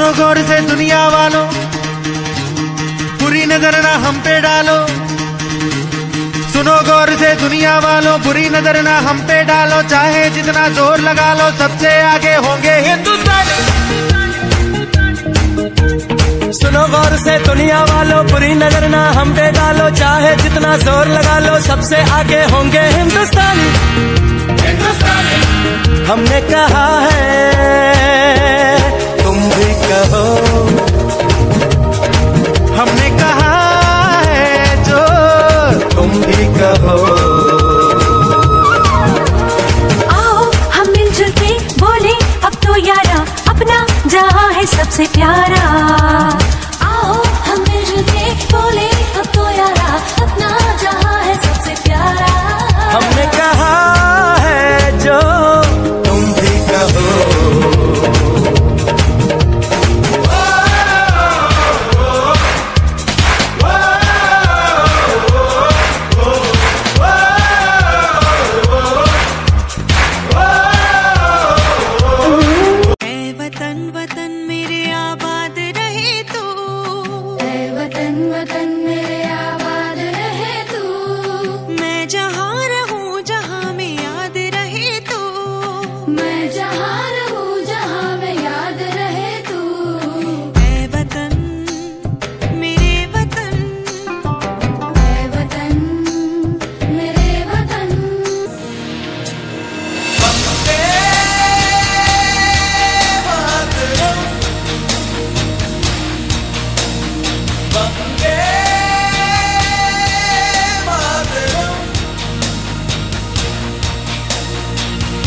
सुनो गौर से दुनिया वालों। बुरी नज़र ना हम पे डालो। सुनो गौर से दुनिया वालों बुरी नज़र ना हम पे डालो। चाहे जितना ज़ोर लगा लो सबसे आगे होंगे हिंदुस्तानी। सुनो गौर से दुनिया वालों बुरी नज़र ना हम पे डालो। चाहे जितना ज़ोर लगा लो सबसे आगे होंगे हिंदुस्तानी। हमने कहा है सबसे प्यारा।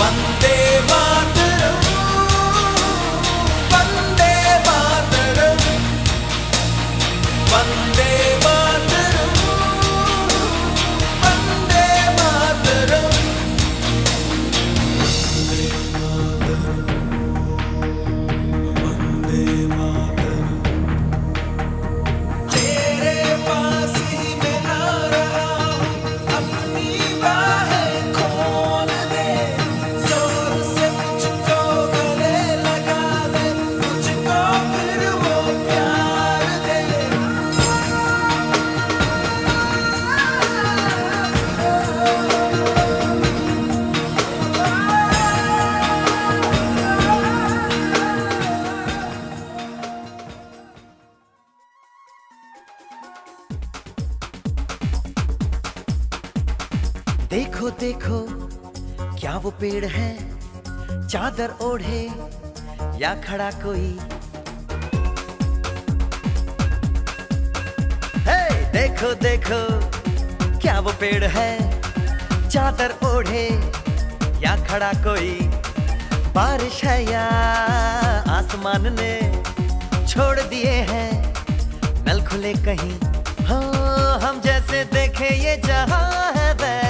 वन्दे वा देखो देखो, क्या वो पेड़ है? चादर ओढ़े या खड़ा कोई? हे देखो देखो, क्या वो पेड़ है? चादर ओढ़े या खड़ा कोई? बारिश है या आसमान ने छोड़ दिए हैं नल खुले कहीं? हाँ हम जैसे देखे ये जहाँ है वैसा।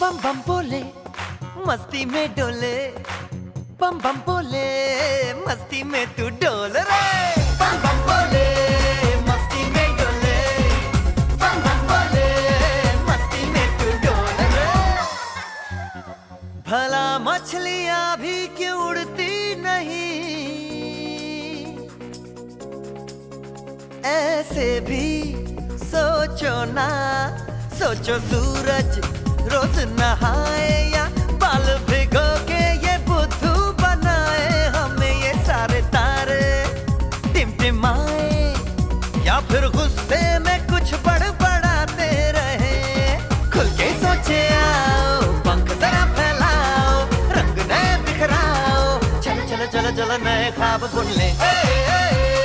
बम बम बोले, मस्ती में डोले। बम बम बोले, मस्ती में तू डोल रे। बम बम बोले, मस्ती में डोले। बम बम बोले, मस्ती में तू डोल रे। भला मछलियाँ भी क्यों उड़ती नहीं? ऐसे भी सोचो ना, सोचो सूरज नहाए या बाल भिगो के ये बुद्धू बनाए हमें ये सारे तारे टिमटिमाए या फिर गुस्से में कुछ बड़बड़ाते रहे। खुल के सोचे आओ पंख जरा फैलाओ रंग नए बिखराओ। चलो चलो चलो चलो नए ख्वाब बुन ले। ए, ए, ए,